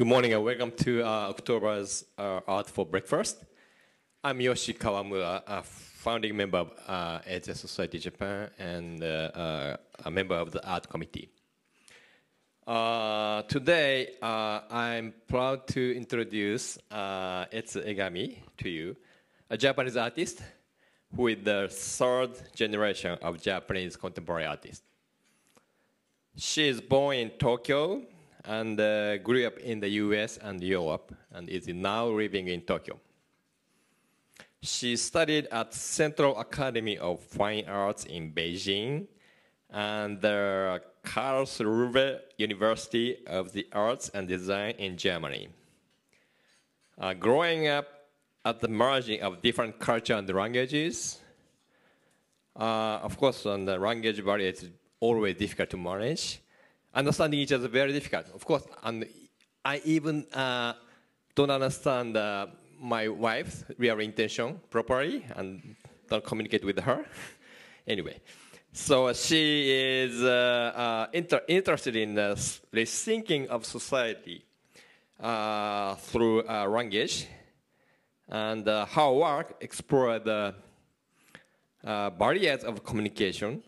Good morning and welcome to uh, October's uh, Art for Breakfast. I'm Yoshi Kawamura, a founding member of uh, Society Japan and uh, uh, a member of the art committee. Uh, today, uh, I'm proud to introduce uh, Etsu Egami to you, a Japanese artist who is the third generation of Japanese contemporary artists. She is born in Tokyo and uh, grew up in the US and Europe and is now living in Tokyo. She studied at Central Academy of Fine Arts in Beijing and the Karlsruhe University of the Arts and Design in Germany. Uh, growing up at the margin of different culture and languages, uh, of course, on the language barrier, it's always difficult to manage understanding each other very difficult. Of course, and I even uh, don't understand uh, my wife's real intention properly and don't communicate with her. anyway, so she is uh, uh inter interested in the rethinking of society uh, through uh, language and her work explore the barriers of communication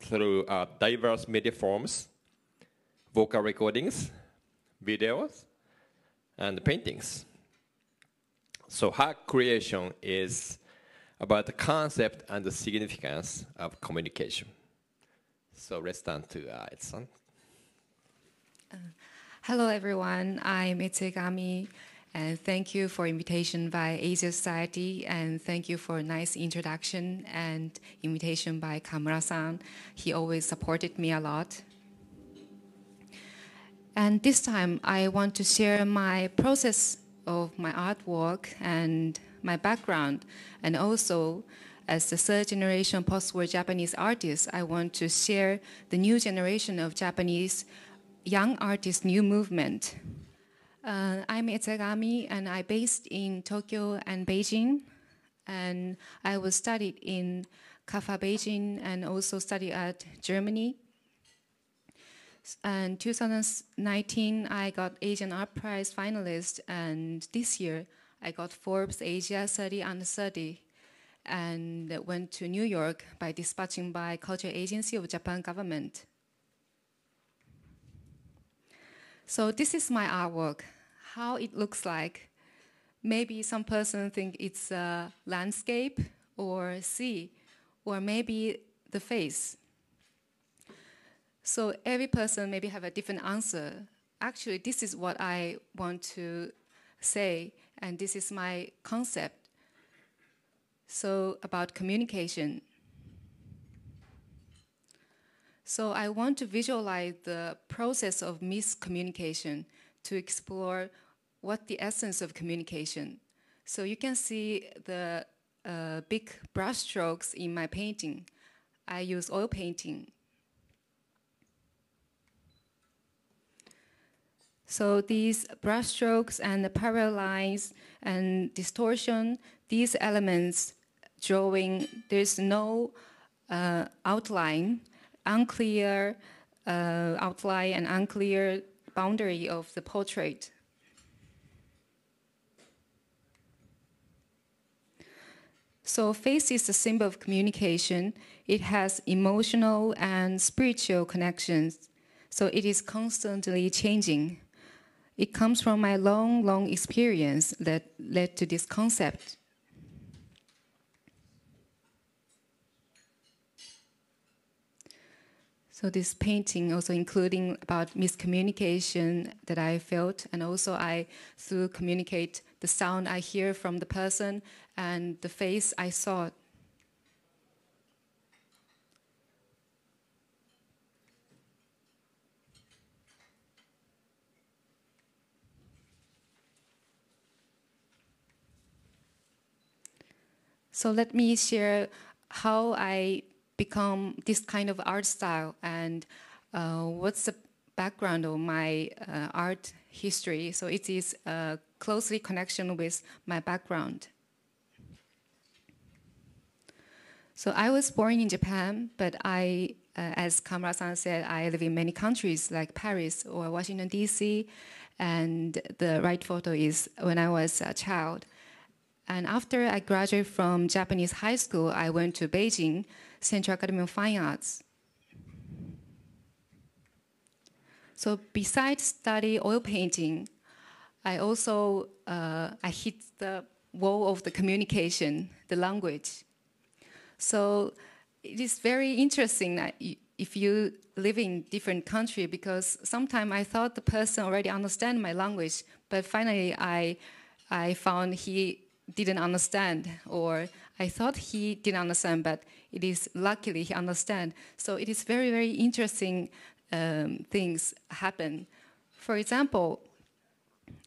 through diverse media forms vocal recordings, videos, and paintings. So her creation is about the concept and the significance of communication. So let's turn to uh. Uh, hello, everyone. I'm Etsu Egami, and thank you for invitation by Asia Society, and thank you for nice introduction and invitation by Kawamura-san. He always supported me a lot. And this time, I want to share my process of my artwork and my background. And also, as the third generation post-war Japanese artist, I want to share the new generation of Japanese young artists' new movement. Uh, I'm Etsu Egami, and I'm based in Tokyo and Beijing. And I was studied in CAFA Beijing and also studied at Germany. And 2019, I got Asian Art Prize finalist, and this year I got Forbes Asia 30 Under 30, and went to New York by dispatching by Culture Agency of Japan government. So this is my artwork, how it looks like. Maybe some person think it's a landscape or sea, or maybe the face. So every person maybe have a different answer. Actually, this is what I want to say, and this is my concept. So about communication. So I want to visualize the process of miscommunication to explore what the essence of communication. So you can see the uh, big brushstrokes in my painting. I use oil painting So these brushstrokes and the parallel lines and distortion, these elements drawing, there's no uh, outline, unclear uh, outline and unclear boundary of the portrait. So face is a symbol of communication. It has emotional and spiritual connections. So it is constantly changing. It comes from my long, long experience that led to this concept. So this painting also including about miscommunication that I felt, and also I through communicate the sound I hear from the person and the face I saw So let me share how I become this kind of art style and uh, what's the background of my uh, art history. So it is uh, closely connection with my background. So I was born in Japan, but I, uh, as Kawamura-san said, I live in many countries like Paris or Washington D.C. and the right photo is when I was a child. And after I graduated from Japanese high school, I went to Beijing Central Academy of Fine Arts. So besides study oil painting, I also uh, I hit the wall of the communication, the language. So it is very interesting that if you live in different country, because sometimes I thought the person already understand my language, but finally I I found he didn't understand, or I thought he didn't understand, but it is luckily he understand. So it is very very interesting um, things happen. For example,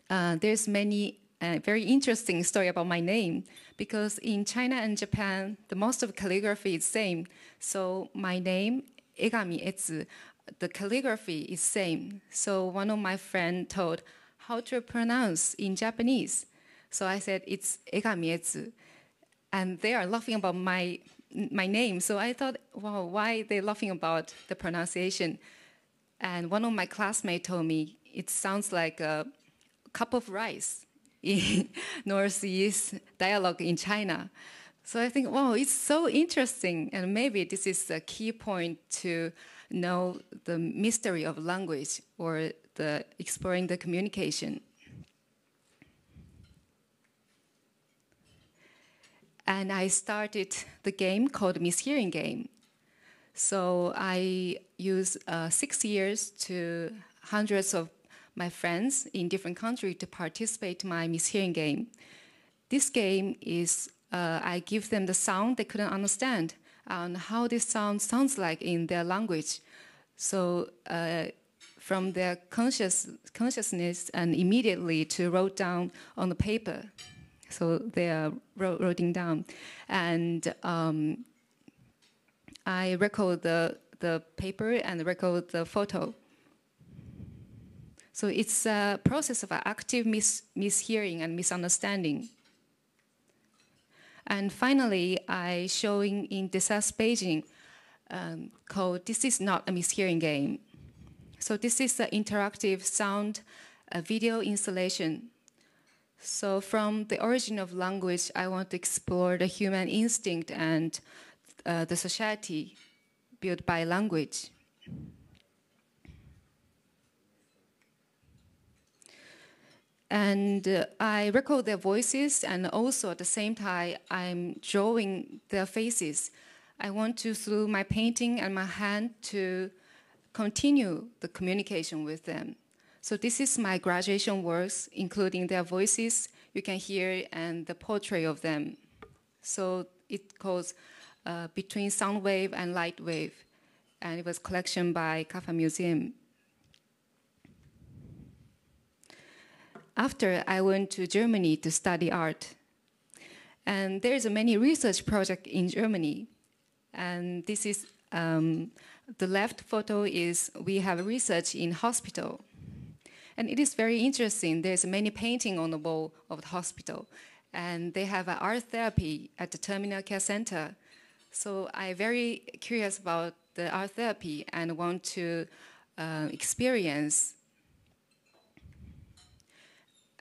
uh, there's many uh, very interesting story about my name because in China and Japan, the most of calligraphy is same. So my name Egami Etsu, the calligraphy is same. So one of my friend told how to pronounce in Japanese. So I said it's Egami Etsu, and they are laughing about my my name. So I thought, wow, why are they laughing about the pronunciation? And one of my classmates told me it sounds like a cup of rice in Northeast dialogue in China. So I think, wow, it's so interesting. And maybe this is a key point to know the mystery of language or the exploring the communication. And I started the game called Mishearing Game. So I use uh, six years to hundreds of my friends in different countries to participate in my mishearing game. This game is uh, I give them the sound they couldn't understand and how this sound sounds like in their language. So uh, from their conscious consciousness and immediately to wrote down on the paper. So they are writing down, and um, I record the, the paper and record the photo. So it's a process of active mis mishearing and misunderstanding. And finally, I showing in Desas Beijing um, called This is Not a Mishearing Game. So this is an interactive sound video installation. So from the origin of language, I want to explore the human instinct and uh, the society built by language. And uh, I record their voices, and also at the same time, I'm drawing their faces. I want to, through my painting and my hand, to continue the communication with them. So this is my graduation works, including their voices you can hear and the portrait of them. So it calls uh, between sound wave and light wave. And it was collection by CAFA Museum. After I went to Germany to study art. And there's a many research project in Germany. And this is, um, the left photo is we have research in hospital. And it is very interesting. There's many painting on the wall of the hospital. And they have an art therapy at the terminal care center. So I'm very curious about the art therapy and want to uh, experience.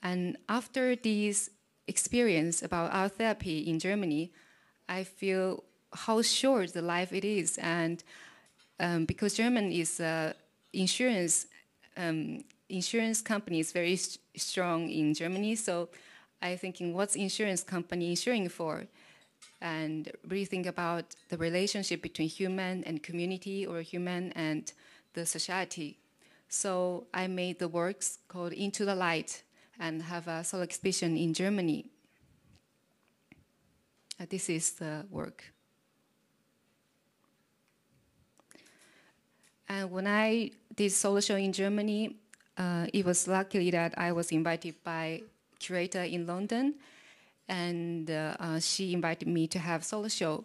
And after this experience about art therapy in Germany, I feel how short the life it is. And um, because German is uh, insurance, um, insurance company is very st strong in Germany. So I thinking, what's insurance company insuring for? and really think about the relationship between human and community or human and the society. So I made the works called Into the Light and have a solo exhibition in Germany. Uh, this is the work. And when I did solo show in Germany, uh, it was lucky that I was invited by curator in London and uh, uh, she invited me to have solo show.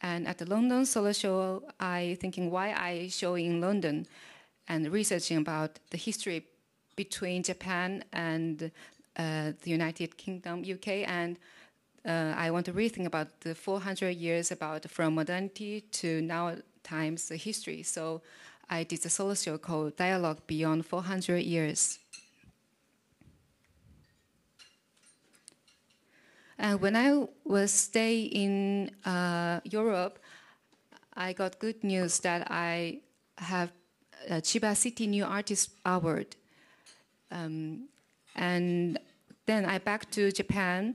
And at the London solo show, I thinking why I show in London, and researching about the history between Japan and uh, the United Kingdom, UK, and uh, I want to rethink about the 400 years about from modernity to now times the history. So I did the called dialogue beyond 400 years. And when I was staying in uh, Europe, I got good news that I have a Chiba City New Artist Award. Um, and then I back to Japan,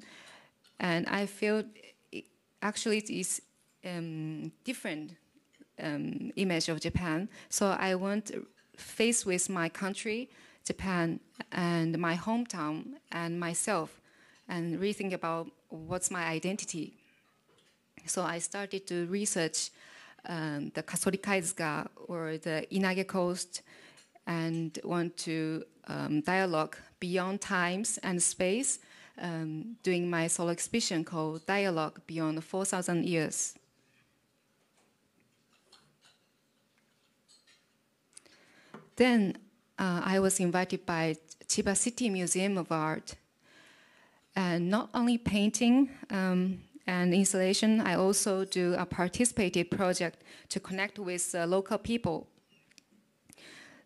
and I feel it, actually it is um, different um, image of Japan. So I want face with my country, Japan, and my hometown and myself, and rethink about what's my identity. So I started to research um, the Kasori Kaizuka or the Inage Coast and want to um, dialogue beyond times and space, um, doing my solo exhibition called Dialogue Beyond 4,000 Years. Then uh, I was invited by Chiba City Museum of Art. And not only painting um, and installation, I also do a participative project to connect with uh, local people.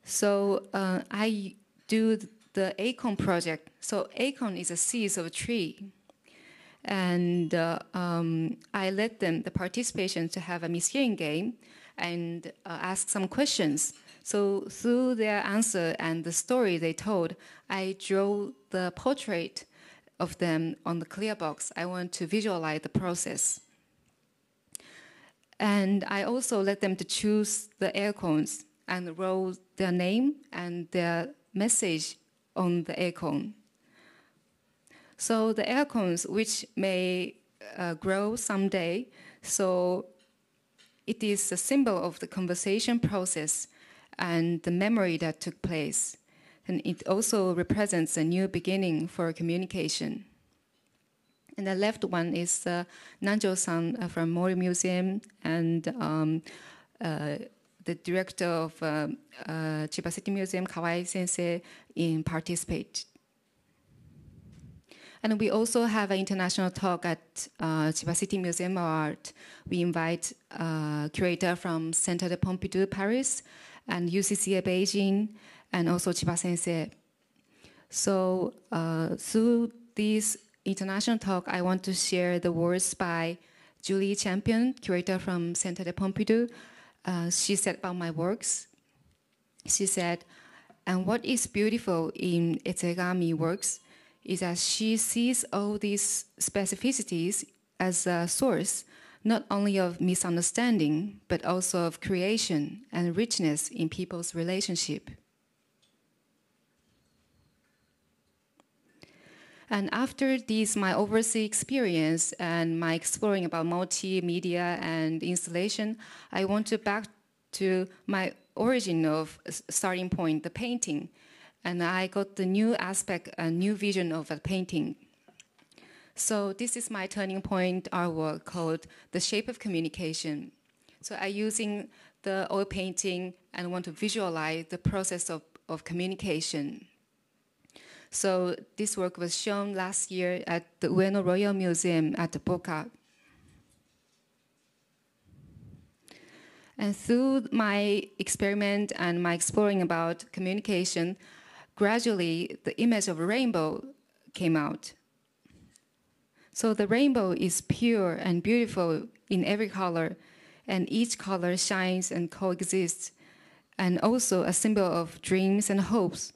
So uh, I do the acorn project. So acorn is a seed of a tree. And uh, um, I let them, the participation, to have a mishearing game and uh, ask some questions. So through their answer and the story they told, I drew the portrait of them on the clear box. I want to visualize the process. And I also let them to choose the acorns and wrote their name and their message on the acorn. So the acorns, which may uh, grow someday, so it is a symbol of the conversation process and the memory that took place. And it also represents a new beginning for communication. And the left one is uh, Nanjo-san uh, from Mori Museum and um, uh, the director of uh, uh, Chiba City Museum, Kawai Sensei, in participate. And we also have an international talk at uh, Chiba City Museum of Art. We invite uh, curator from Centre de Pompidou Paris and UCCA Beijing, and also Chiba Sensei. So uh, through this international talk, I want to share the words by Julie Champion, curator from Centre de Pompidou, uh, she said about my works. She said, and what is beautiful in Etsu Egami works is that she sees all these specificities as a source not only of misunderstanding, but also of creation and richness in people's relationship. And after this, my overseas experience and my exploring about multimedia and installation, I want to back to my origin of starting point, the painting. And I got the new aspect, a new vision of a painting. So this is my turning point artwork called The Shape of Communication. So I'm using the oil painting and want to visualize the process of, of communication. So this work was shown last year at the Ueno Royal Museum at VOCA. And through my experiment and my exploring about communication, gradually the image of a rainbow came out. So the rainbow is pure and beautiful in every color, and each color shines and coexists, and also a symbol of dreams and hopes.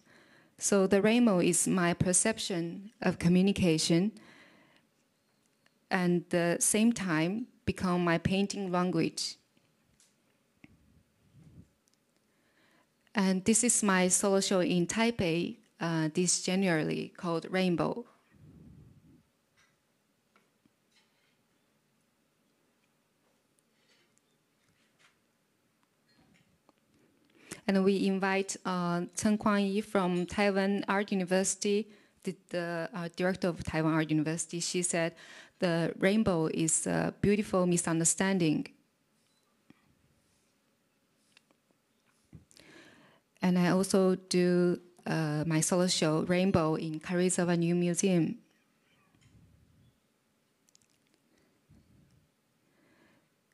So the rainbow is my perception of communication, and the same time become my painting language. And this is my solo show in Taipei uh, this January called Rainbow. And we invite uh, Chen Kuang-yi from Taiwan Art University, the, the uh, director of Taiwan Art University. She said, the rainbow is a beautiful misunderstanding. And I also do uh, my solo show, Rainbow, in Karuizawa New Museum.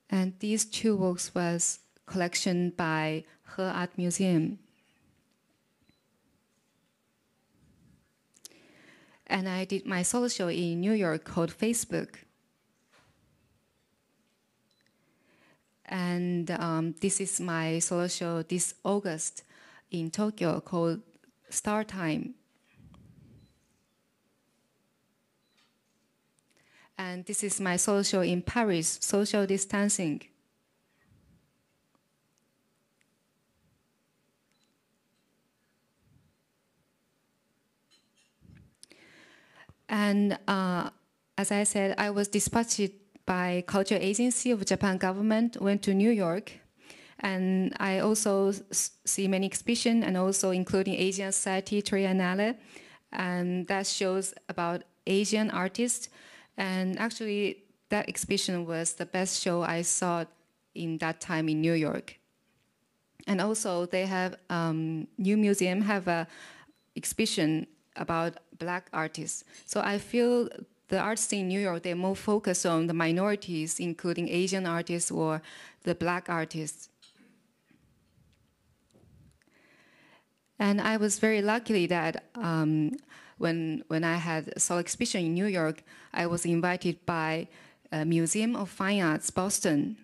And these two works was collection by He Art Museum. And I did my solo show in New York called Facebook. And um, this is my solo show this August in Tokyo called Star Time. And this is my solo show in Paris, Social Distancing. And uh, as I said, I was dispatched by Culture Agency of Japan government, went to New York, and I also see many exhibitions, and also including Asian Society Triennale, and that shows about Asian artists. And actually, that exhibition was the best show I saw in that time in New York. And also, they have um, new museum have a exhibition about black artists. So I feel the art scene in New York, they're more focused on the minorities, including Asian artists or the black artists. And I was very lucky that um, when, when I had a solo exhibition in New York, I was invited by a Museum of Fine Arts, Boston.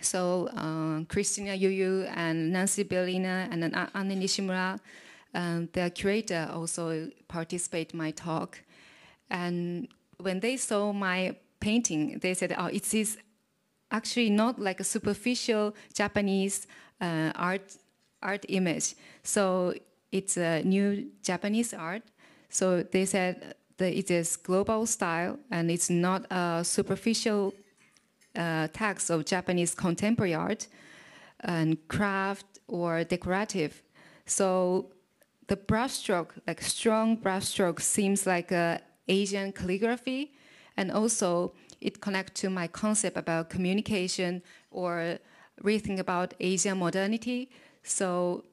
So uh, Christina Yu Yu and Nancy Berliner and Anne Nishimura, um, the curator also participated in my talk. And when they saw my painting, they said, oh, it is actually not like a superficial Japanese uh, art, art image. So it's a new Japanese art. So they said that it is global style and it's not a superficial uh, text of Japanese contemporary art and craft or decorative. So the brushstroke, like strong brushstroke, seems like a Asian calligraphy, and also it connects to my concept about communication or rethink about Asian modernity. So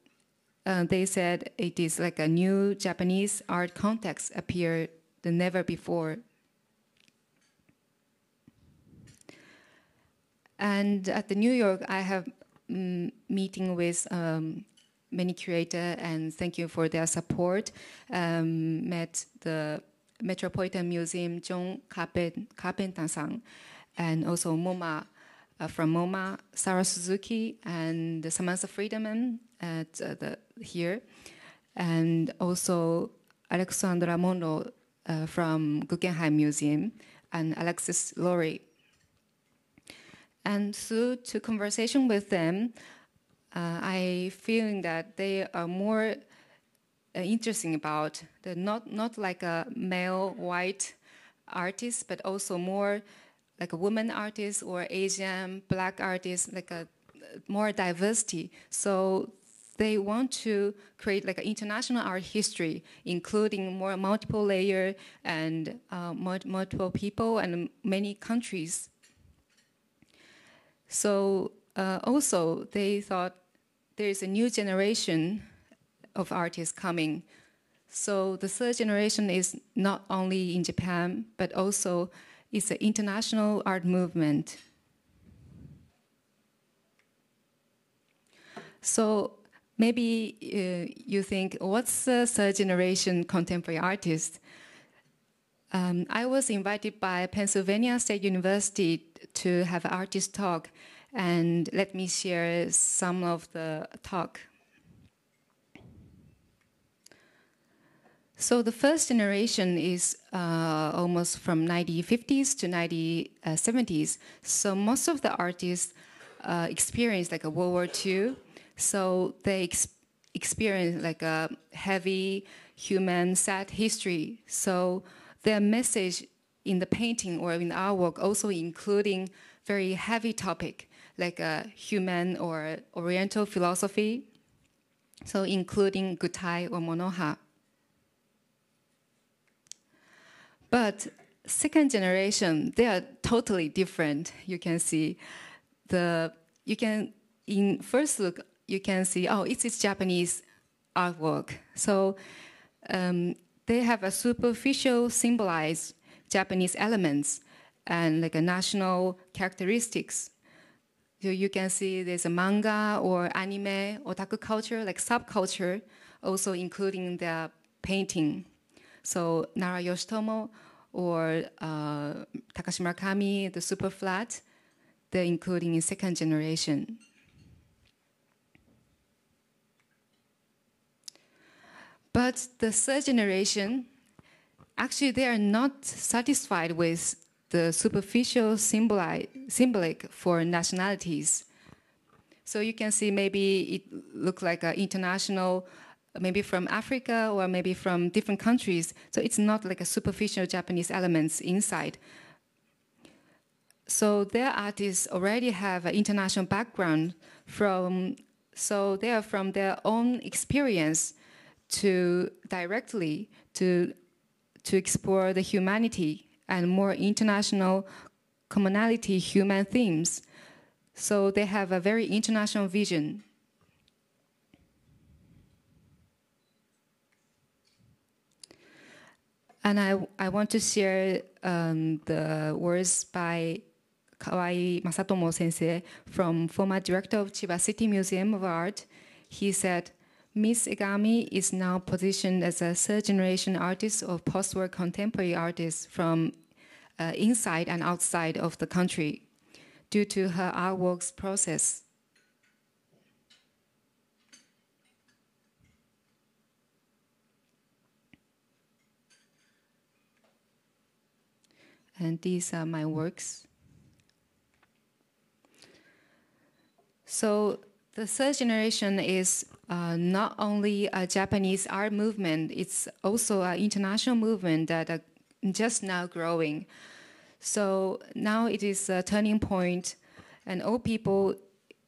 uh, they said it is like a new Japanese art context appeared than never before. And at the New York, I have mm, meeting with um, many curators, and thank you for their support. Um, met the Metropolitan Museum John Carpenter-san, and also MoMA uh, from MoMA, Sarah Suzuki and Samantha Friedman at uh, the here, and also Alexandra Munroe uh, from Guggenheim Museum and Alexis Lowry. And through to conversation with them, uh, I feeling that they are more uh, interesting about the not not like a male white artist, but also more like a woman artist or Asian black artist, like a more diversity. So they want to create like an international art history, including more multiple layer and uh, multiple people and many countries. So uh, also they thought there is a new generation of artists coming. So the third generation is not only in Japan, but also it's an international art movement. So maybe uh, you think, what's the third generation contemporary artist? Um, I was invited by Pennsylvania State University to have an artist talk, and let me share some of the talk. So the first generation is uh, almost from 1950s to 1970s. So most of the artists uh, experienced like a World War II. So they ex experience like a heavy human sad history. So their message in the painting or in artwork also including very heavy topic like a human or oriental philosophy. So including Gutai or Monoha. But second generation, they are totally different. You can see the you can in first look you can see oh it's, it's Japanese artwork. So um, they have a superficial symbolized Japanese elements and like a national characteristics. So you can see there's a manga or anime, otaku culture, like subculture, also including the painting. So Nara Yoshitomo or uh, Takashi Murakami, the super flat, they're including in second generation. But the third generation, actually, they are not satisfied with the superficial symboli- symbolic for nationalities. So you can see maybe it looks like an international, maybe from Africa or maybe from different countries. So it's not like a superficial Japanese elements inside. So their artists already have an international background from, so they are from their own experience to directly to, to explore the humanity and more international commonality human themes. So they have a very international vision. And I, I want to share um, the words by Kawai Masatomo sensei from former director of Chiba City Museum of Art. He said, Miss Egami is now positioned as a third generation artist of post war contemporary artists from uh, inside and outside of the country due to her artworks process. And these are my works. So the third generation is uh, not only a Japanese art movement, it's also an international movement that are just now growing. So now it is a turning point, and all people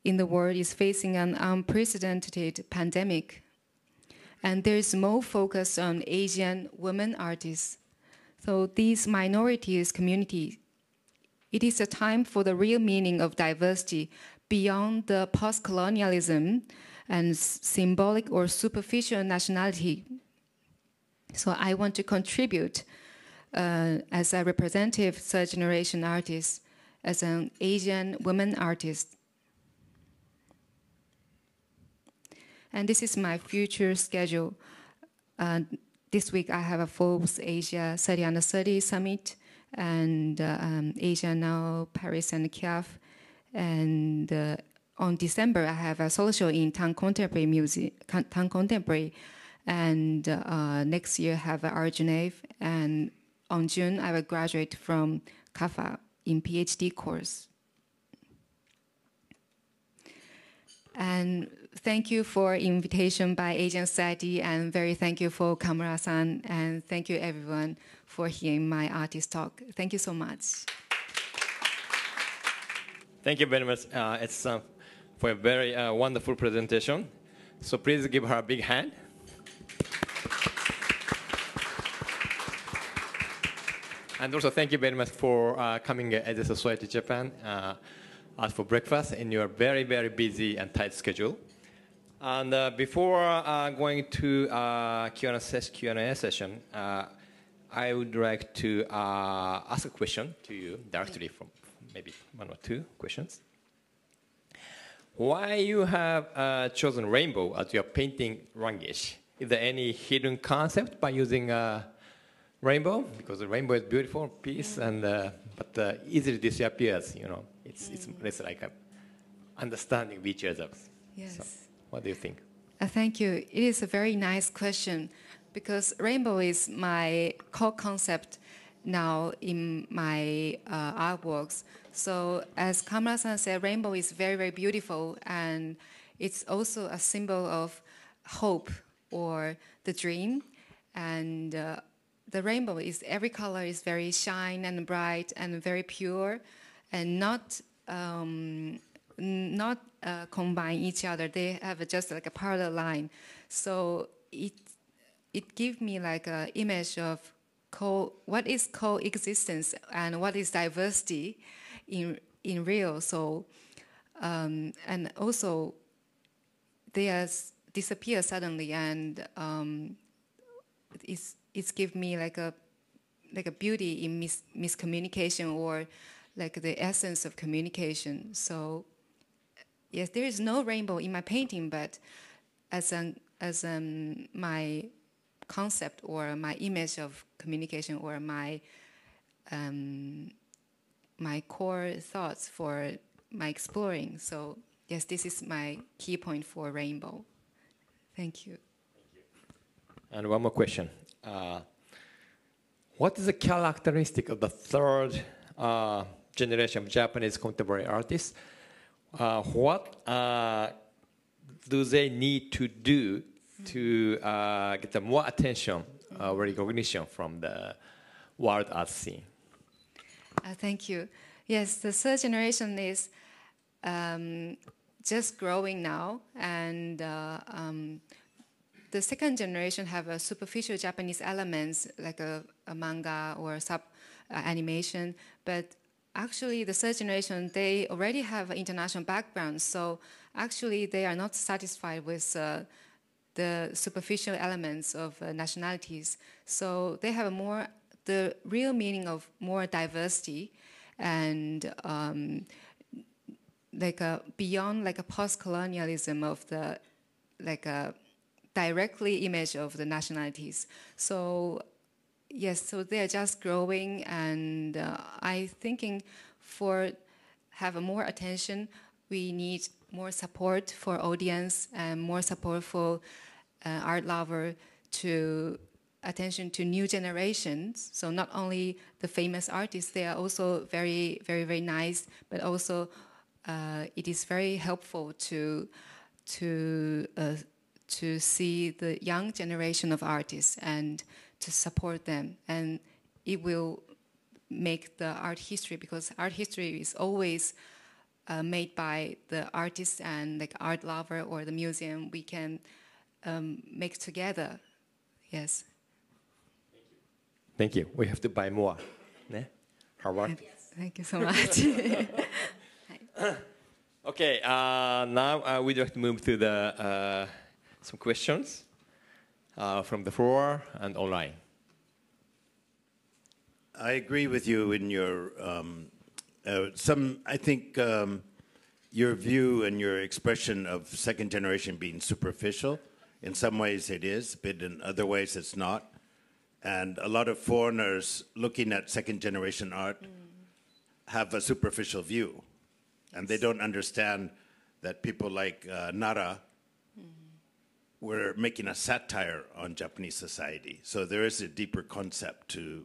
in the world is facing an unprecedented pandemic. And there is more focus on Asian women artists. So these minorities community, it is a time for the real meaning of diversity beyond the post-colonialism and symbolic or superficial nationality. So I want to contribute uh, as a representative third generation artist, as an Asian woman artist. And this is my future schedule. Uh, this week I have a Forbes Asia 30 under 30 summit and uh, um, Asia Now, Paris and Kiev. And uh, on December, I have a solo show in Tang Contemporary Music, Tang Contemporary. And uh, next year, I have Art Genève. And on June, I will graduate from CAFA in PhD course. And thank you for invitation by Asian Society, and very thank you for Kawamura-san, and thank you everyone for hearing my artist talk. Thank you so much. Thank you very much. Uh, it's uh, for a very uh, wonderful presentation. So please give her a big hand. And also thank you very much for uh, coming at the Society Japan uh, for breakfast in your very, very busy and tight schedule. And uh, before uh, going to uh, Q&A, Q&A session, uh, I would like to uh, ask a question to you directly from maybe one or two questions. Why you have uh, chosen rainbow as your painting language? Is there any hidden concept by using uh, rainbow? Because the rainbow is beautiful piece, and uh, but uh, easily disappears. You know, it's it's less like a understanding of each other. Yes. So, what do you think? Uh, thank you. It is a very nice question because rainbow is my core concept now in my uh, artworks. So as Kawamura-san said, rainbow is very, very beautiful and it's also a symbol of hope or the dream. And uh, the rainbow is, every color is very shine and bright and very pure and not, um, not uh, combine each other. They have just like a parallel line. So it, it gives me like an image of co what is coexistence and what is diversity in in real. So um, and also they are disappear suddenly and um, it's it's give me like a like a beauty in mis- miscommunication or like the essence of communication. So yes, there is no rainbow in my painting, but as an as um, my concept or my image of communication or my um, my core thoughts for my exploring. So yes, this is my key point for Rainbow. Thank you. And one more question. Uh, what is the characteristic of the third uh, generation of Japanese contemporary artists? Uh, what uh, do they need to do to uh, get more attention or recognition from the world art scene? Uh, thank you. Yes, the third generation is um, just growing now, and uh, um, the second generation have a superficial Japanese elements like a, a manga or sub uh, animation, but actually the third generation they already have an international background, so actually they are not satisfied with. Uh, the superficial elements of uh, nationalities. So they have a more the real meaning of more diversity and um, like a beyond like a post-colonialism of the like a directly image of the nationalities. So yes, so they are just growing, and uh, I thinking for have more attention, we need more support for audience and more support for uh, art lover to attention to new generations. So not only the famous artists, they are also very, very, very nice, but also uh, it is very helpful to to uh, to see the young generation of artists and to support them, and it will make the art history because art history is always uh, made by the artist and like art lover or the museum. We can um, make together. Yes. Thank you. We have to buy more. Ne? Howard? Thank you so much. Okay, uh, now uh, we'd like to move to the uh, some questions uh, from the floor and online. I agree with you in your um, uh, some. I think um, your view and your expression of second generation being superficial. In some ways, it is, but in other ways, it's not. And a lot of foreigners looking at second generation art have a superficial view, and they don't understand that people like uh, Nara were making a satire on Japanese society. So there is a deeper concept to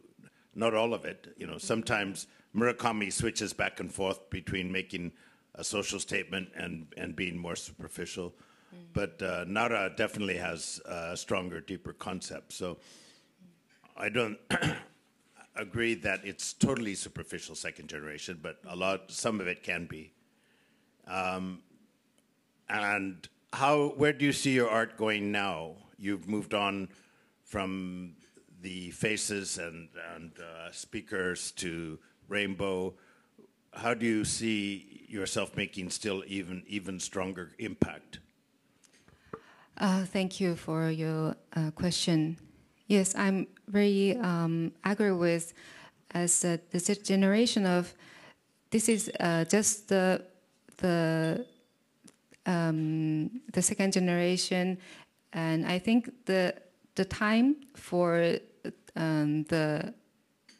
not all of it. You know, sometimes Murakami switches back and forth between making a social statement and, and being more superficial. But uh, Nara definitely has a stronger, deeper concept. So I don't agree that it's totally superficial second generation, but a lot, some of it can be. Um, and how, where do you see your art going now? You've moved on from the faces and, and uh, speakers to rainbow. How do you see yourself making still even even stronger impact? Uh, thank you for your uh, question. Yes, I'm very um, agree with as uh, the generation of this is uh, just the the um, the second generation, and I think the the time for um, the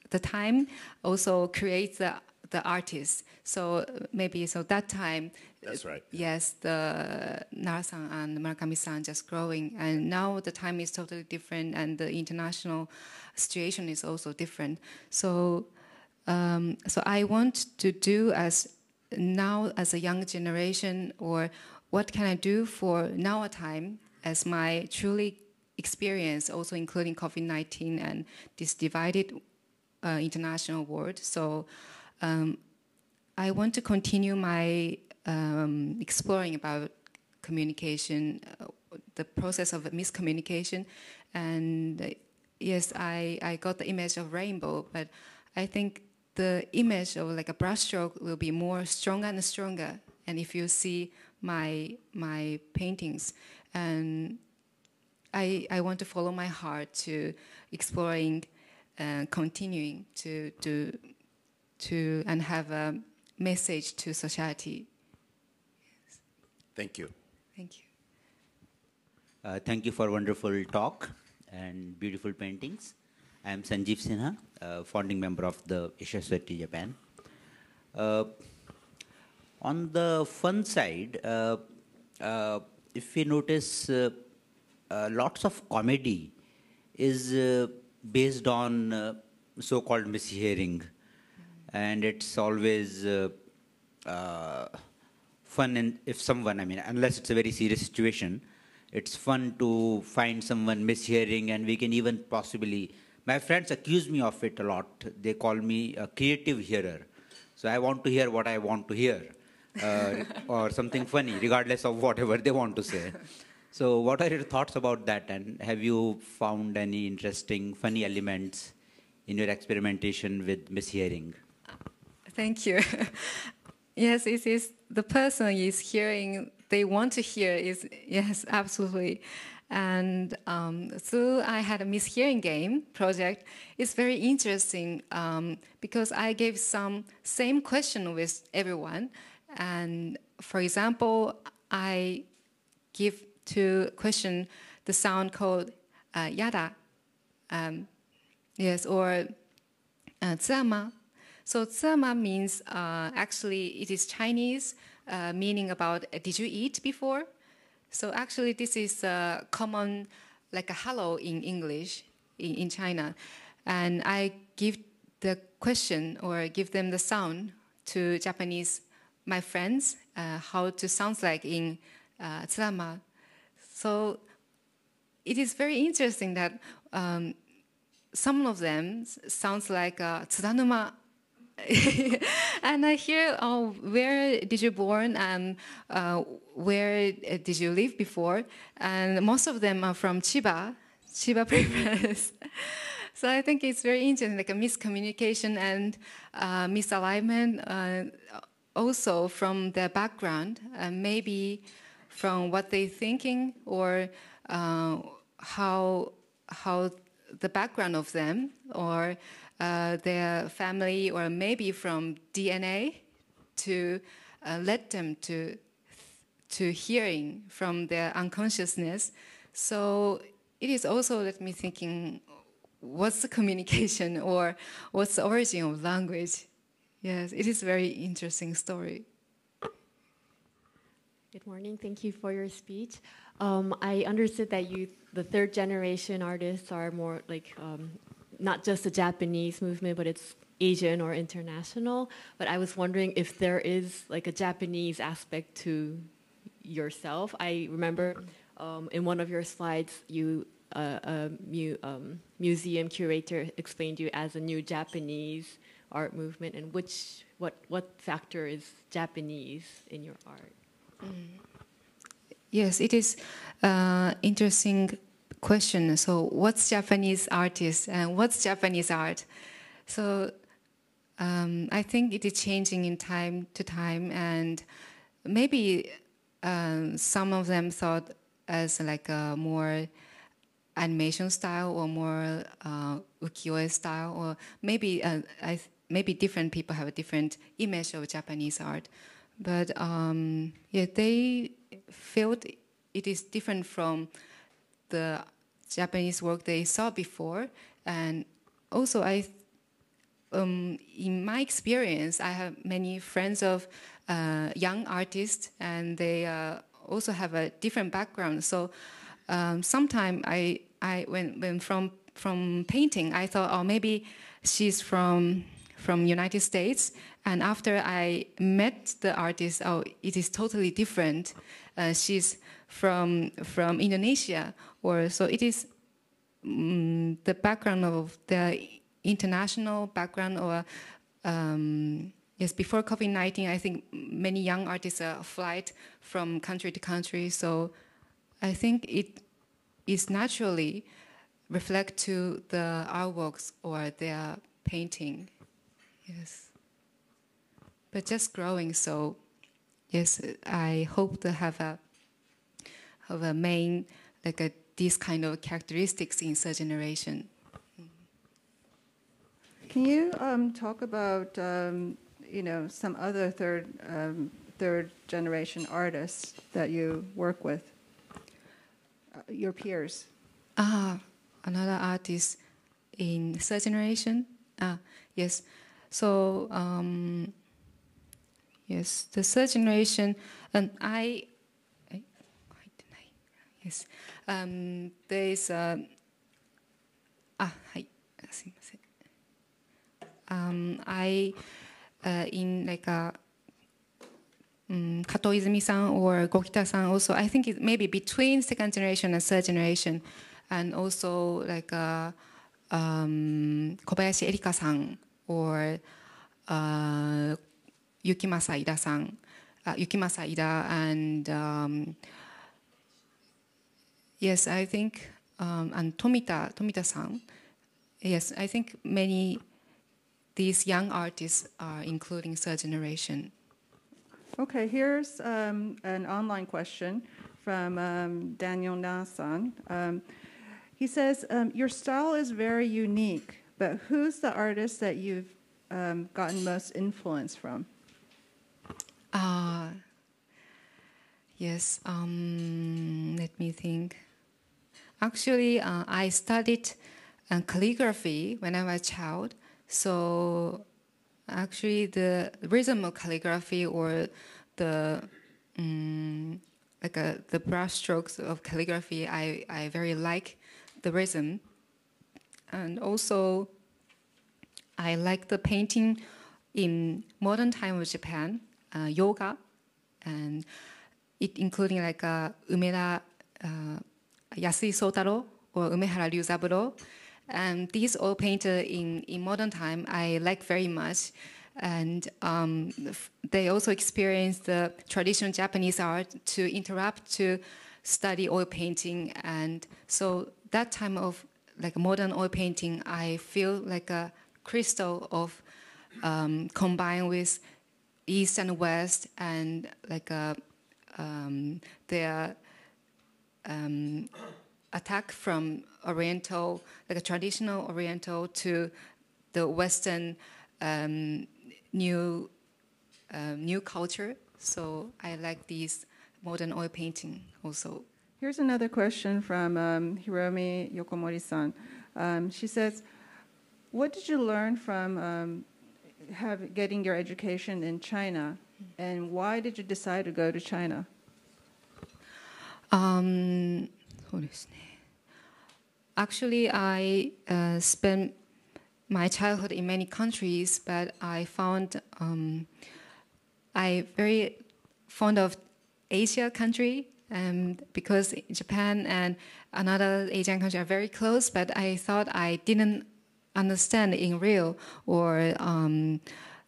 the time also creates the the artist. So maybe so that time. That's right. Yes, the Nara-san and Murakami-san just growing, and now the time is totally different, and the international situation is also different. So, um, so I want to do as now as a young generation, or what can I do for now a time as my truly experience, also including COVID-19 and this divided uh, international world. So um, I want to continue my um, exploring about communication, uh, the process of miscommunication, and uh, yes, I, I got the image of rainbow, but I think the image of like a brushstroke will be more stronger and stronger. And if you see my my paintings, and I I want to follow my heart to exploring, and continuing to to to and have a message to society. Thank you. Thank you. Uh, thank you for wonderful talk. and beautiful paintings. I am Sanjeev Sinha, uh, founding member of the Asia Society Japan. Uh, on the fun side, uh, uh if we notice, uh, uh, lots of comedy is based on so-called mishearing, and it's always fun and if someone, I mean, unless it's a very serious situation, it's fun to find someone mishearing and we can even possibly, my friends accuse me of it a lot. They call me a creative hearer. So I want to hear what I want to hear uh, or something funny, regardless of whatever they want to say. So what are your thoughts about that and have you found any interesting, funny elements in your experimentation with mishearing? Thank you. Yes, it is the person is hearing they want to hear is yes, absolutely. And um, so I had a mishearing game project. It's very interesting um, because I gave some same question with everyone. And for example, I give to question the sound called uh, yada, um, yes, or uh, so tsema means uh, actually it is Chinese, uh, meaning about uh, did you eat before? So actually this is a common like a hello in English in, in China. And I give the question or give them the sound to Japanese, my friends, uh, how to sounds like in uh, tsema. So it is very interesting that um, some of them sounds like uh, Tsudanuma and I hear, oh, where did you born and uh, where did you live before? And most of them are from Chiba, Chiba province. so I think it's very interesting, like a miscommunication and uh, misalignment, uh, also from their background, maybe from what they're thinking or uh, how how the background of them or uh, their family or maybe from DNA to uh, let them to to hearing from their unconsciousness. So it is also let me thinking, what's the communication or what's the origin of language? Yes, it is very interesting story. Good morning. Thank you for your speech. Um, I understood that you, the third generation artists, are more like um, not just a Japanese movement, but it's Asian or international. But I was wondering if there is like a Japanese aspect to yourself. I remember um, in one of your slides, you uh, a mu um, museum curator explained you as a new Japanese art movement, and which what what factor is Japanese in your art? Mm. Yes, it is uh, interesting question. So, what's Japanese artist and what's Japanese art? So, um, I think it is changing in time to time, and maybe um, some of them thought as like a more animation style or more uh, ukiyo-e style, or maybe uh, I, maybe different people have a different image of Japanese art. But um, yeah, they felt it is different from the Japanese work they saw before. And also, I, um, in my experience, I have many friends of uh, young artists, and they uh, also have a different background. So um, sometimes I, I when, when from from painting, I thought, oh, maybe she's from from United States. And after I met the artist, oh, it is totally different. Uh, she's from from Indonesia, or so it is um, the background of the international background, or um, yes, before COVID nineteen, I think many young artists are flight from country to country. So I think it is naturally reflect to the artworks or their painting. Yes, but just growing. So yes, I hope to have a of a main like a, these kind of characteristics in third generation. Can you um, talk about um, you know some other third um, third generation artists that you work with, uh, your peers? Ah, another artist in third generation. Ah, yes. So um, yes, the third generation, and I. I- why did I- Yes. Um, there is a. Ah, hi. Ah, um, I, uh, in like a. Mm, um, Kato Izumi-san or Gokita-san also, I think it maybe between second generation and third generation, and also like a, um, Kobayashi Erika-san or uh, Yukimasa Ida-san, uh, Yukimasa Ida and um, yes, I think, um, and Tomita, Tomita-san. Yes, I think many these young artists are including third generation. Okay, here's um, an online question from um, Daniel Nasan. Um, he says, um, Your style is very unique, but who's the artist that you've um, gotten most influence from? Ah, yes. Um, let me think. Actually, uh, I studied uh, calligraphy when I was a child. So, actually, the rhythm of calligraphy or the um, like uh, the brush strokes of calligraphy, I, I very like the rhythm, and also I like the painting in modern time of Japan, uh, yoga, and it including like uh, Umeda uh, Yasui Sotaro or Umehara Ryuzaburo. And these all painted in, in modern time, I like very much. And um, they also experience the traditional Japanese art to interrupt to study oil painting. And so that time of like modern oil painting, I feel like a crystal of um, combined with east and west and like a, um, their um, attack from oriental like a traditional oriental to the western um, new uh, new culture so i like these modern oil painting also Here's another question from um, Hiromi Yokomori-san. Um, she says, "What did you learn from um, have, getting your education in China, and why did you decide to go to China?" Um, actually, I uh, spent my childhood in many countries, but I found um, I very fond of Asia country and because Japan and another Asian country are very close, but I thought I didn't understand in real or um,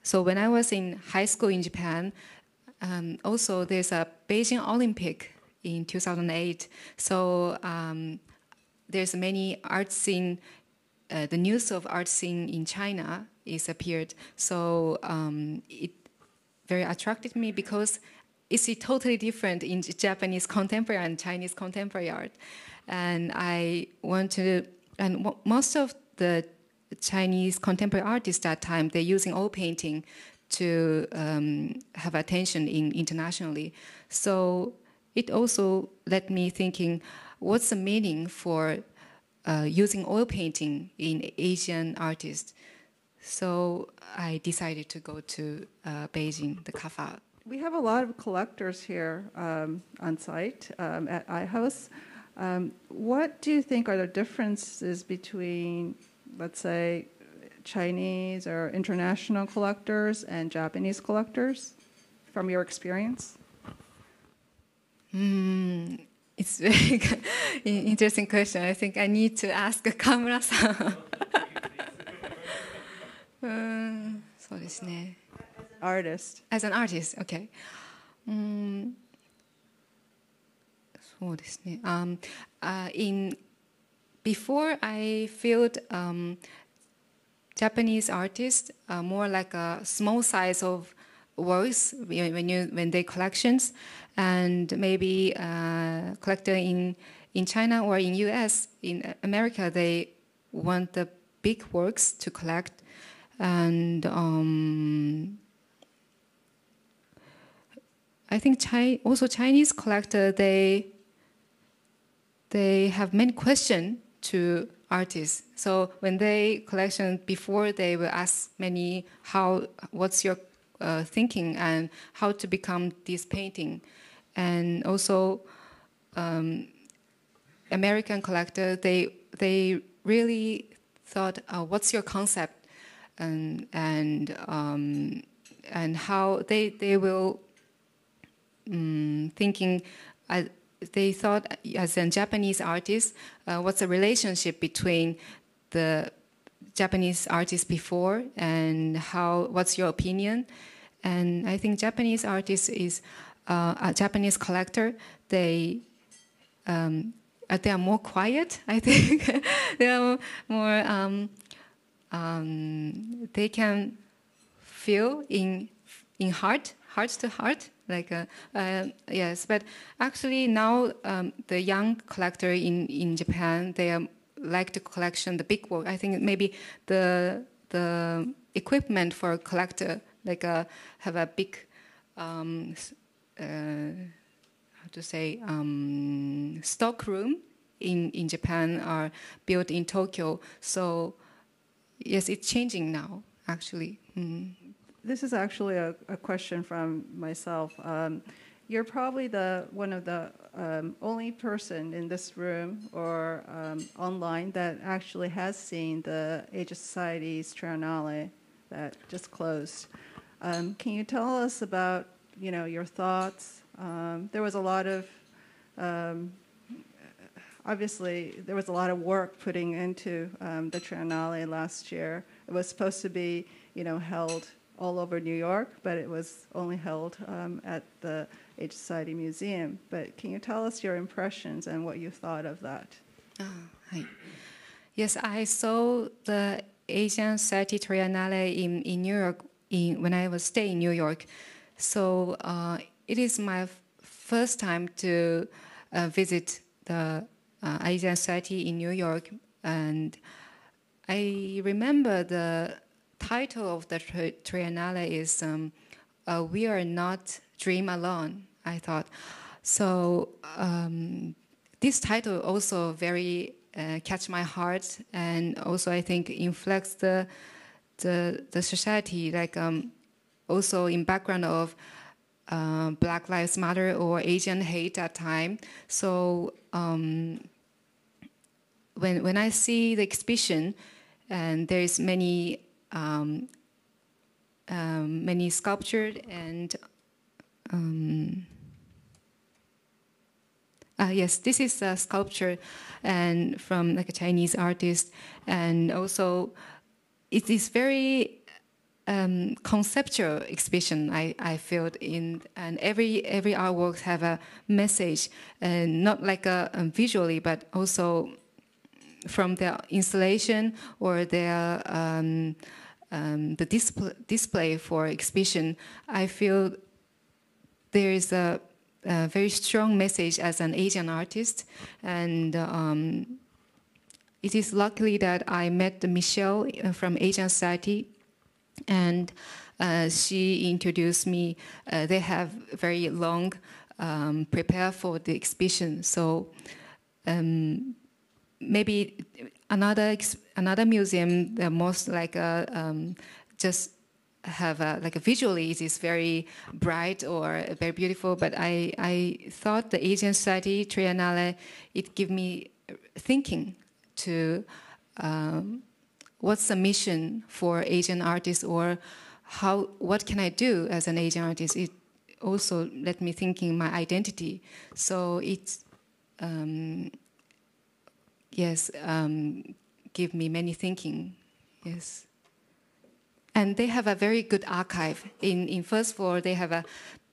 so when I was in high school in Japan, um, also there's a Beijing Olympic in 2008. So um, there's many art scene. Uh, the news of art scene in China is appeared. So um, it very attracted me because it's totally different in Japanese contemporary and Chinese contemporary art. And I want to, and mo- most of the Chinese contemporary artists that time, they're using oil painting to um, have attention in internationally. So it also led me thinking, what's the meaning for uh, using oil painting in Asian artists? So I decided to go to uh, Beijing, the CAFA. We have a lot of collectors here um, on site um, at iHouse. Um, what do you think are the differences between, let's say, Chinese or international collectors and Japanese collectors from your experience? Mm, it's very interesting question. I think I need to ask Kawamura-san. uh, As an artist, okay. Hmm. Um, そうですね。Um, uh, in before I felt um, Japanese artists uh, more like a small size of works when you when they collections, and maybe uh, collector in in China or in U.S. in America they want the big works to collect, and um, I think Chi- also Chinese collector they they have many questions to artists. So when they collection before, they will ask many how what's your uh, thinking and how to become this painting, and also um, American collector they they really thought uh, what's your concept and and um, and how they they will um, thinking. Uh, they thought as a Japanese artist, uh, what's the relationship between the Japanese artists before and how? What's your opinion? And I think Japanese artists is uh, a Japanese collector. They um, uh, they are more quiet. I think they are more. Um, um, they can feel in in heart, heart to heart, like uh, uh, yes. But actually now um, the young collector in in Japan they are like to collection the big work. I think maybe the the equipment for a collector like uh, have a big um, uh, how to say um, stock room in in Japan are built in Tokyo. So yes, it's changing now actually. Mm. This is actually a, a question from myself. Um, you're probably the one of the um, only person in this room or um, online that actually has seen the Asia Society's Triennale that just closed. Um, can you tell us about you know your thoughts? Um, there was a lot of um, obviously there was a lot of work putting into um, the Triennale last year. It was supposed to be you know held all over New York, but it was only held um, at the Asia Society Museum. But can you tell us your impressions and what you thought of that? Oh, hi. Yes, I saw the Asian Society Triennale in, in New York in, when I was staying in New York. So uh, it is my first time to uh, visit the uh, Asian Society in New York, and I remember the title of the tri- Triennale is um, uh, "We Are Not Dream Alone." I thought so. Um, this title also very uh, catch my heart, and also I think inflects the the the society like um, also in background of uh, Black Lives Matter or Asian hate at time. So um, when when I see the exhibition, and there is many um, um, many sculptured and um, uh, yes, this is a sculpture and from like a Chinese artist, and also it is very um, conceptual exhibition. I, I feel in and every every artwork have a message, and not like a, um, visually, but also from their installation or their um, um, the display, display for exhibition. I feel there is a, a, very strong message as an Asian artist, and um, it is luckily that I met Michelle uh, from Asian Society, and uh, she introduced me. Uh, they have very long um, prepare for the exhibition, so um, maybe another another museum, the most like a, um, just have a, like a visually it is very bright or very beautiful. But I I thought the Asian Society Triennale it gave me thinking to um, what's the mission for Asian artists or how what can I do as an Asian artist? It also let me thinking my identity. So it's um, yes um, give me many thinking. Yes. And they have a very good archive. In, in first floor, they have a,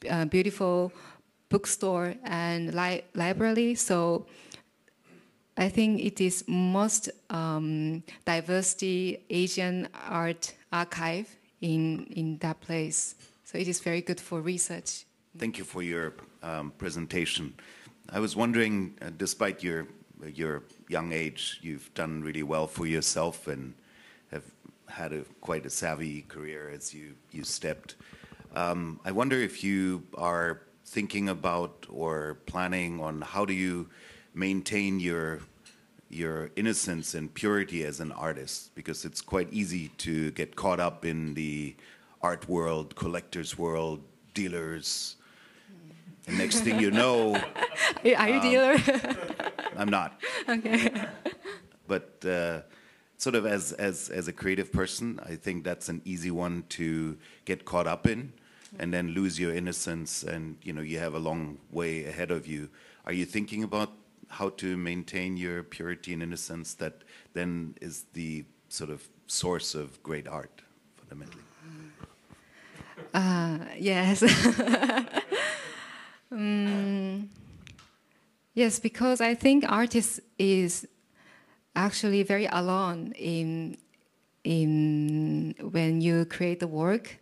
a beautiful bookstore and li- library. So I think it is most um, diversity Asian art archive in in that place. So it is very good for research. Thank you for your um, presentation. I was wondering, uh, despite your your young age, you've done really well for yourself and have had a, quite a savvy career as you you stepped. Um, I wonder if you are thinking about or planning on how do you maintain your your innocence and purity as an artist? Because it's quite easy to get caught up in the art world, collectors world, dealers. And next thing you know, Are you dealer? I'm not. okay. But uh, sort of as, as, as a creative person, I think that's an easy one to get caught up in and then lose your innocence and you know you have a long way ahead of you. Are you thinking about how to maintain your purity and innocence that then is the sort of source of great art fundamentally? Uh, yes. Mm, yes, because I think artist is actually very alone in in when you create the work.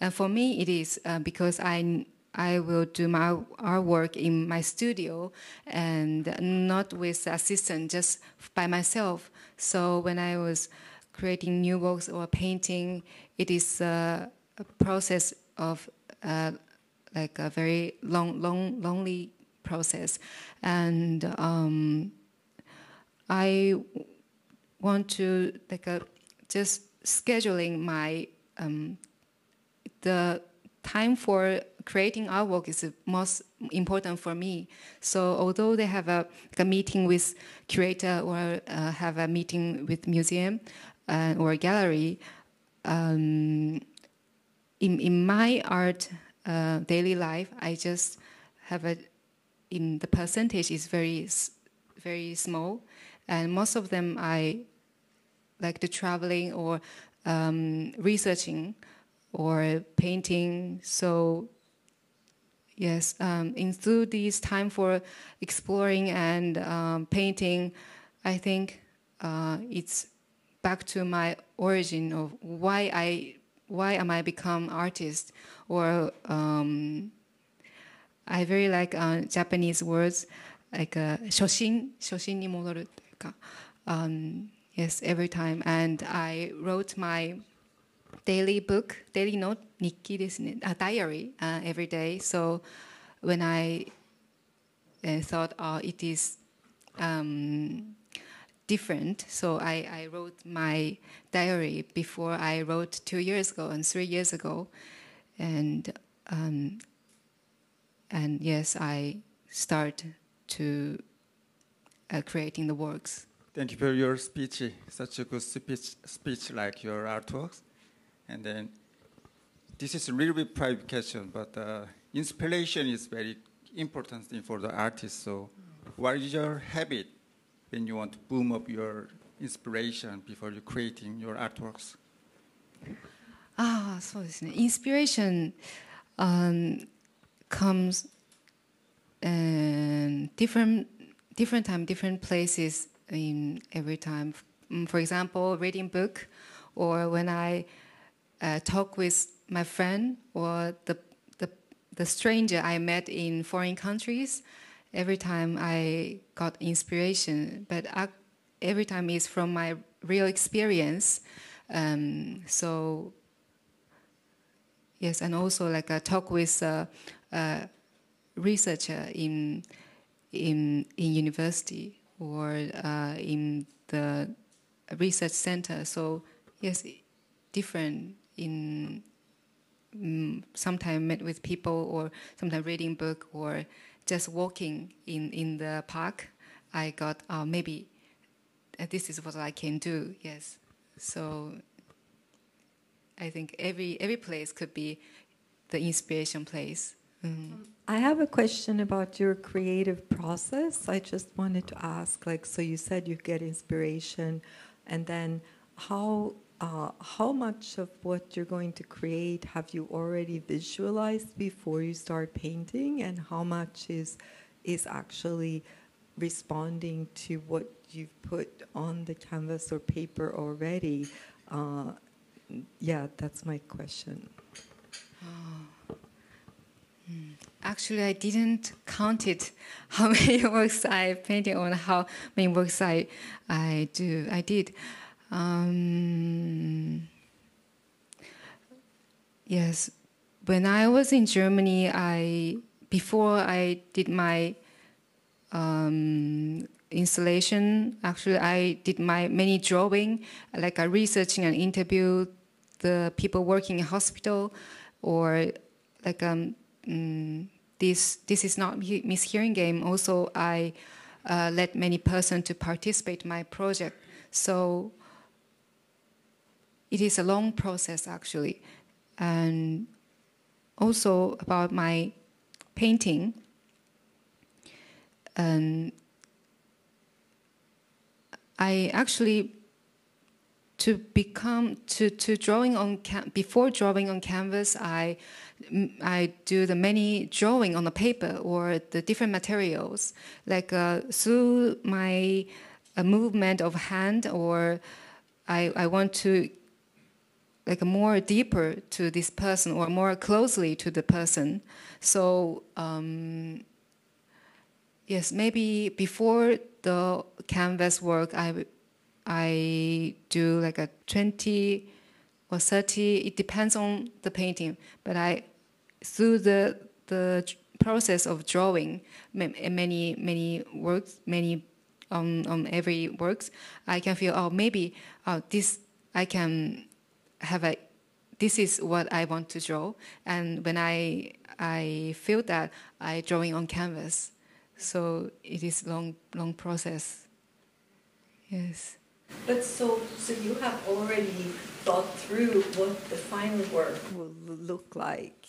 And for me, it is uh, because I I will do my artwork in my studio and not with assistant, just by myself. So when I was creating new works or painting, it is uh, a process of uh, like a very long, long, lonely process, and um, I want to like uh, just scheduling my um, the time for creating artwork is the most important for me. So although they have a, a meeting with curator or uh, have a meeting with museum uh, or gallery, um, in in my art uh, daily life, I just have a in the percentage is very very small, and most of them I like the traveling or um, researching or painting. So Yes, um, in through this time for exploring and um, painting, I think uh, it's back to my origin of why I why am I become artist or um, I very like uh, Japanese words like uh, shoshin shoshin ni modoru. Um, yes, every time, and I wrote my daily book daily note 日記ですね a diary uh, every day so when I uh, thought oh it is um, different. So I, I wrote my diary before I wrote two years ago and three years ago, and um, and yes, I start to uh, creating the works. Thank you for your speech. Such a good speech, speech like your artworks, and then this is a little bit private question, but uh, inspiration is very important thing for the artist. So, what is your habit when you want to boom up your inspiration before you're creating your artworks? ああ、そうですね。Inspiration um, comes in different different time, different places in every time. Mm, For example, reading book, or when I uh, talk with my friend or the, the the stranger I met in foreign countries. Every time I got inspiration, but I, every time is from my real experience. Um, so yes, and also like a talk with a, a researcher in in in university or uh, in the research center. So yes, different in mm, sometimes met with people or sometimes reading book or just walking in in the park. I got uh, maybe uh, this is what I can do. Yes, so I think every every place could be the inspiration place. Mm. I have a question about your creative process. I just wanted to ask, like, so you said you get inspiration, and then how uh, how much of what you're going to create have you already visualized before you start painting, and how much is is actually responding to what you've put on the canvas or paper already? Uh, yeah, that's my question. Actually, I didn't count it how many works I painted or how many works I I do I did. Um, yes, when I was in Germany, I before I did my um, installation. Actually, I did my many drawing, like I researching and interview the people working in hospital, or like um, mm, this this is not mishearing game. Also, I uh, let many person to participate in my project. So it is a long process actually, and also about my painting. And I actually to become to, to drawing on before drawing on canvas I I do the many drawing on the paper or the different materials like uh, through my uh, movement of hand or I, I want to like more deeper to this person or more closely to the person. So um, yes maybe before the canvas work I I do like a 20 or 30, it depends on the painting, but I, through the, the process of drawing many, many works, many on, on every works, I can feel, oh, maybe oh, this, I can have a, this is what I want to draw. And when I, I feel that, I drawing on canvas. So it is long, long process. Yes. But so, so you have already thought through what the final work will look like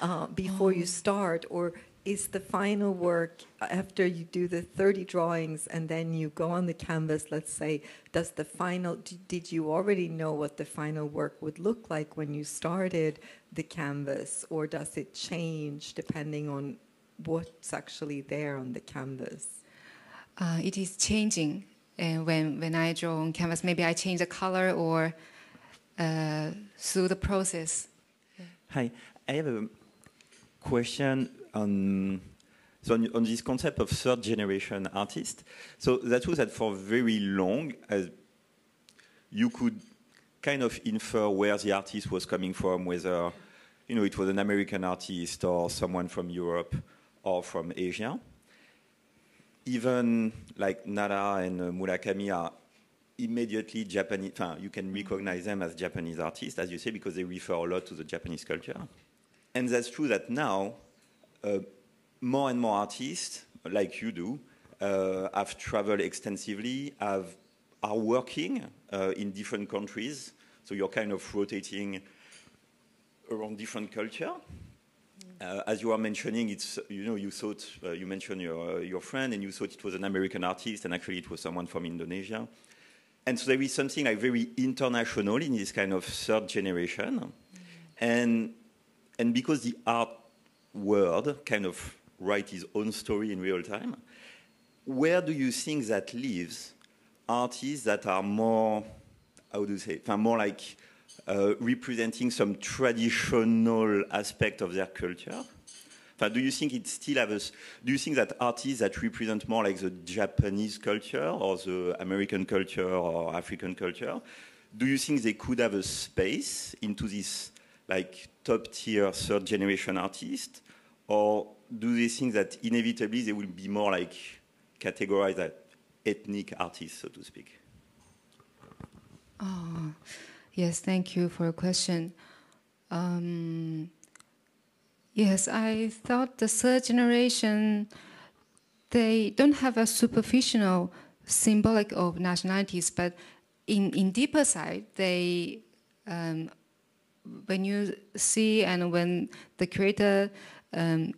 uh, before oh. you start, or is the final work after you do the 30 drawings and then you go on the canvas let's say does the final did you already know what the final work would look like when you started the canvas? Or does it change depending on what's actually there on the canvas? Uh, it is changing and when, when I draw on canvas, maybe I change the color or uh, through the process. Hi, I have a question on so on, on, this concept of third generation artist. So that was that for very long, as you could kind of infer where the artist was coming from, whether you know it was an American artist or someone from Europe or from Asia even like Nara and uh, Murakami are immediately Japanese. You can recognize them as Japanese artists, as you say, because they refer a lot to the Japanese culture. And that's true that now more and more artists, like you do, uh, have traveled extensively, have, are working uh, in different countries. So you're kind of rotating around different culture. Uh, as you are mentioning, it's you know you thought uh, you mentioned your uh, your friend and you thought it was an American artist and actually it was someone from Indonesia, and so there is something like very international in this kind of third generation, mm. and and because the art world kind of write his own story in real time, where do you think that leaves artists that are more how do you say more like uh, representing some traditional aspect of their culture? do you think it still has? A do you think that artists that represent more like the Japanese culture or the American culture or African culture, do you think they could have a space into this like top tier third generation artists, or do they think that inevitably they will be more like categorized as ethnic artists, so to speak? Oh. Yes, thank you for your question. Um, yes, I thought the third generation they don't have a superficial symbolic of nationalities, but in in deeper side, they um, when you see and when the creator um,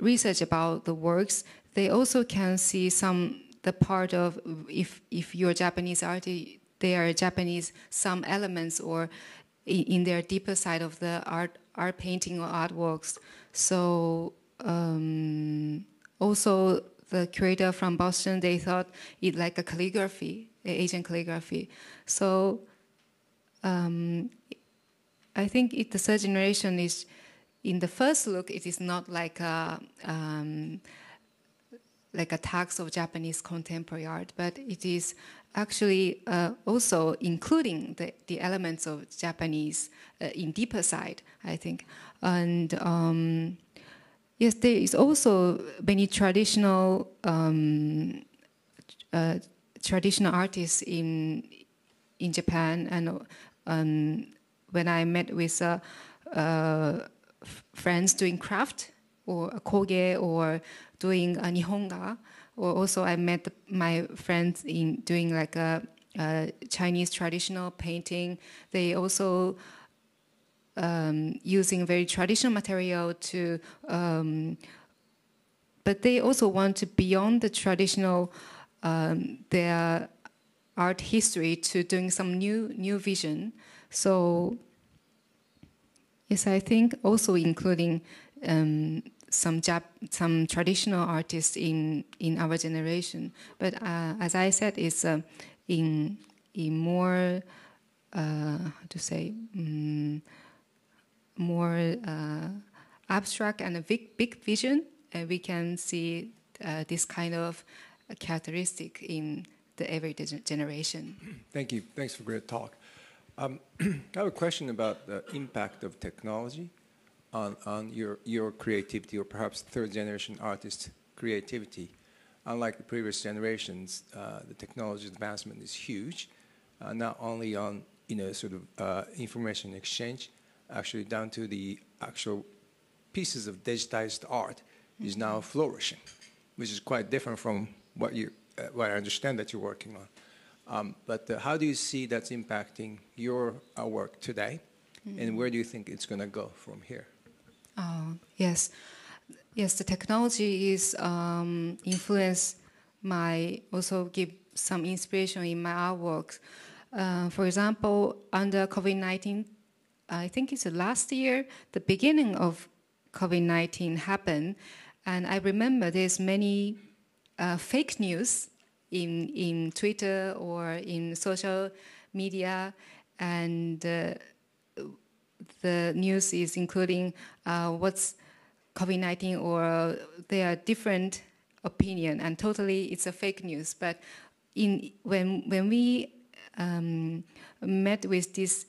research about the works, they also can see some the part of if if you're Japanese artist they are Japanese, some elements or in their deeper side of the art, art painting or artworks. So um, also the curator from Boston, they thought it like a calligraphy, Asian calligraphy. So um, I think it, the third generation is, in the first look, it is not like a um, like a tax of Japanese contemporary art, but it is actually uh, also including the, the elements of Japanese uh, in deeper side, I think. And um, yes, there is also many traditional um, uh, traditional artists in in Japan, and um, when I met with uh, uh, friends doing craft or koge or doing uh, nihonga, or also I met my friends in doing like a, a Chinese traditional painting. They also um, using very traditional material to, um, but they also want to beyond the traditional um, their art history to doing some new new vision. So yes, I think also including um, some Jap- some traditional artists in in our generation. But uh, as I said, it's uh, in in more uh, to say. Um, more uh, abstract and a big, big vision, and we can see uh, this kind of characteristic in the every generation. Thank you. Thanks for great talk. Um, I have a question about the impact of technology on, on your, your creativity or perhaps third generation artists' creativity. Unlike the previous generations, uh, the technology advancement is huge, uh, not only on you know sort of uh, information exchange, actually down to the actual pieces of digitized art is now flourishing, which is quite different from what you uh, what I understand that you're working on. Um, but uh, how do you see that's impacting your uh, work today, and where do you think it's going to go from here? Oh, yes. Yes, the technology is um, influence my, also give some inspiration in my artwork. Uh, for example, under COVID-19, I think it's last year, the beginning of COVID-19 happened, and I remember there's many uh, fake news in in Twitter or in social media, and uh, the news is including uh, what's COVID-19 or there are different opinion and totally it's a fake news. But in when when we um, met with this,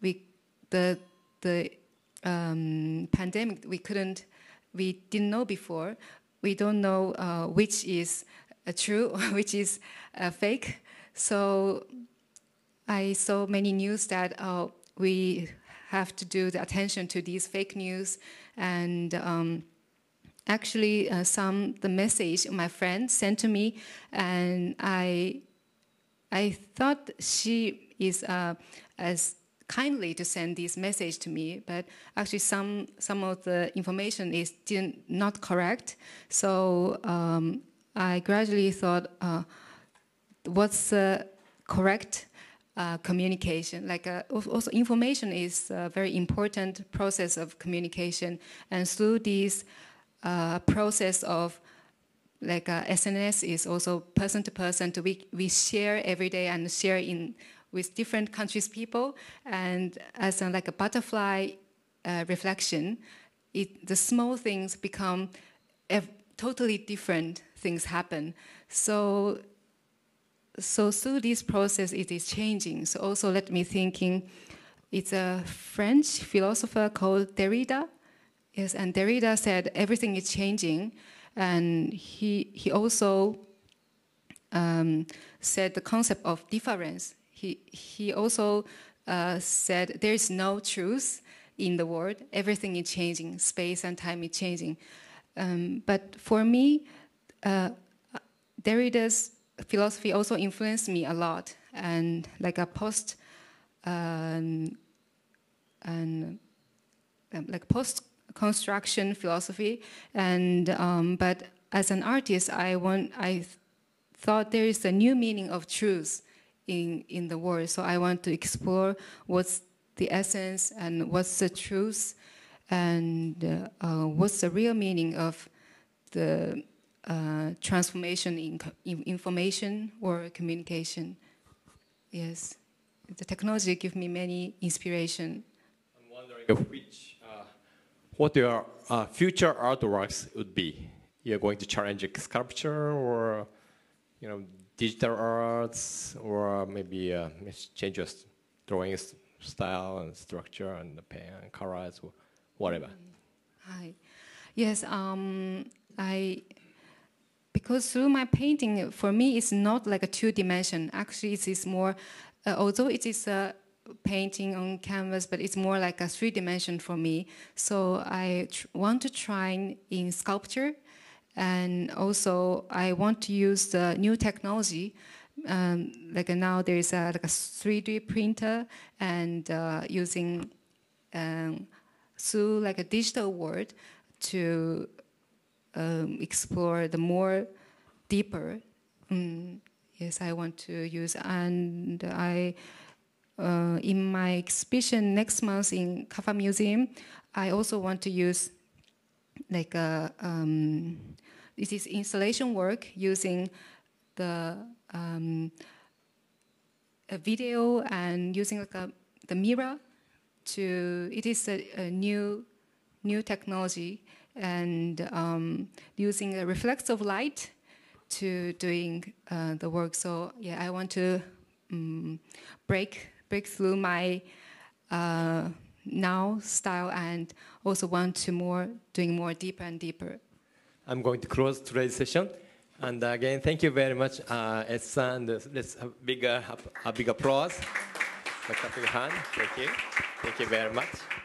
we the the um, pandemic we couldn't we didn't know before. We don't know uh, which is true, which is uh, fake. So I saw many news that uh, we have to do the attention to these fake news and um, actually uh, some the message my friend sent to me and I I thought she is uh, as kindly to send this message to me, but actually some some of the information is didn't, not correct. So um, I gradually thought, uh, what's the correct uh, communication? Like uh, also information is a very important process of communication, and through this uh, process of like uh, SNS is also person to person. We we share every day and share in with different countries people, and as a, like a butterfly uh, reflection, it, the small things become totally different things happen. So so through this process it is changing. So also let me thinking, it's a French philosopher called Derrida. Yes, and Derrida said everything is changing, and he he also um, said the concept of difference. He he also uh, said there is no truth in the world. Everything is changing. Space and time is changing. Um, but for me, uh, Derrida's philosophy also influenced me a lot, and like a post, um, and um, like post construction philosophy. And um, but as an artist, I want I th- thought there is a new meaning of truth in in the world. So I want to explore what's the essence and what's the truth, and uh, uh, what's the real meaning of the uh, transformation in, in information or communication. Yes, the technology gives me many inspiration. Of which, uh, what your uh, future artworks would be? You're going to challenge sculpture or, you know, digital arts, or maybe uh, change your drawing style and structure and the pen and colors, or whatever. Hi. Yes, um, I because through my painting, for me, it's not like a two dimension. Actually, it is more, uh, although it is a painting on canvas, but it's more like a three dimension for me. So I want to try in sculpture, and also I want to use the new technology. Um, like now, there is a, like a 3D printer, and uh, using um, through like a digital world to um, explore the more deeper. Mm, yes, I want to use, and I uh, in my exhibition next month in CAFA Museum, I also want to use like a um, this is installation work using the um, a video and using like a, the mirror to it is a, a new new technology and um, using a reflective light to doing uh, the work. So yeah, I want to um, break break through my uh, now style and also want to more doing more deeper and deeper. I'm going to close today's session. And again, thank you very much, uh, Etsu, and let's have big, uh, a big applause. Thank you. Thank you very much.